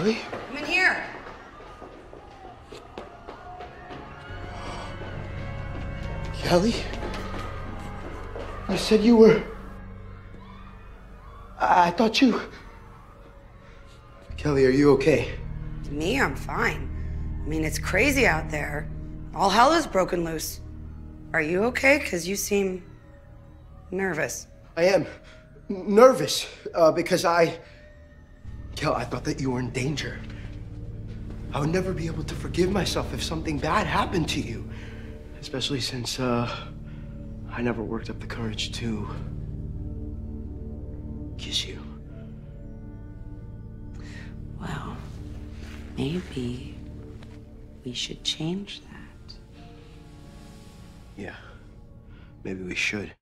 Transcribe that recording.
Kelly? Come in here. Kelly? You said you were. I, I thought you. Kelly, are you okay? Me, I'm fine. I mean, it's crazy out there. All hell is broken loose. Are you okay? Because you seem nervous. I am nervous uh, because I. Kel, I thought that you were in danger. I would never be able to forgive myself if something bad happened to you. Especially since uh, I never worked up the courage to kiss you. Well, maybe we should change that. Yeah, maybe we should.